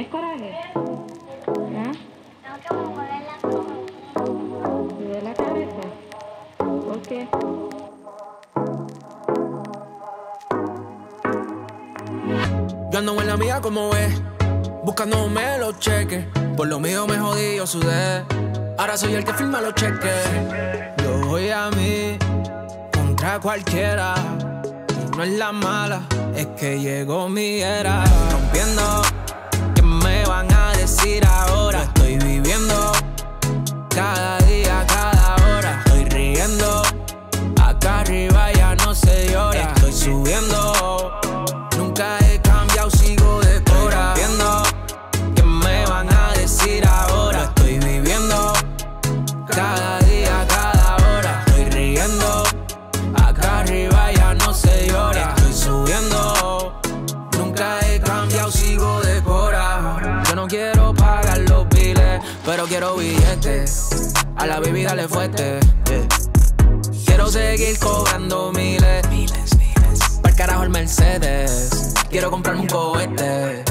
¿Es coraje? ¿Ah? La. Yo ando en la mía como es, buscándome los cheques. Por lo mío me jodí, yo sudé. Ahora soy el que firma los cheques. Yo voy a mí contra cualquiera. No es la mala, es que llegó mi era. Quiero pagar los biles, pero quiero billetes. A la baby dale fuerte. yeah. Quiero seguir cobrando miles. Miles, miles. Para carajo el Mercedes. Quiero comprarme un cohete.